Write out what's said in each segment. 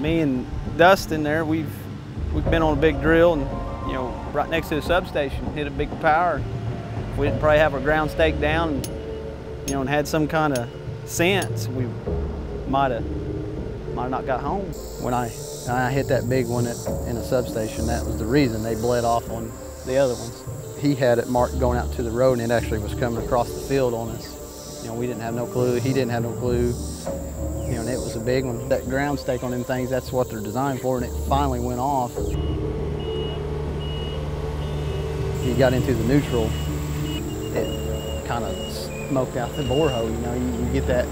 me and Dustin there, we've we've been on a big drill and you know right next to the substation, hit a big power. We didn't probably have our ground stake down, and, you know, and had some kind of sense, we might have might have not got home. When I I hit that big one at, in a substation, that was the reason they bled off on the other ones. He had it marked going out to the road, and it actually was coming across the field on us. You know, we didn't have no clue. He didn't have no clue. You know, and it was a big one. That ground stake on them things, that's what they're designed for, and it finally went off. He got into the neutral, it kind of smoked out the bore hole. You know, you, you get that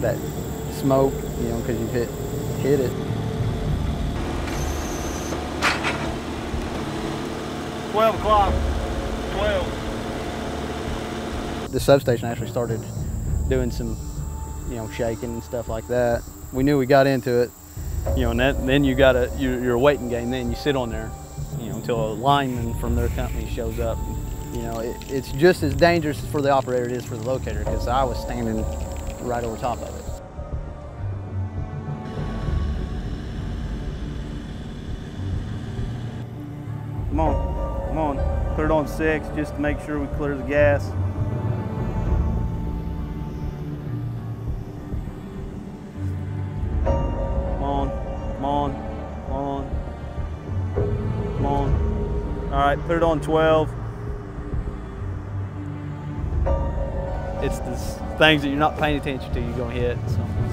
that smoke, you know, because you hit hit it. 12 o'clock. 12. The substation actually started doing some, you know, shaking and stuff like that. We knew we got into it, you know, and that, then you got a, you're, you're a waiting game. Then you sit on there, you know, until a lineman from their company shows up. You know, it, it's just as dangerous for the operator it is for the locator because I was standing right over top of it. Come on, come on. Put it on six just to make sure we clear the gas. Come on. All right, put it on 12. It's the things that you're not paying attention to you're gonna hit. So.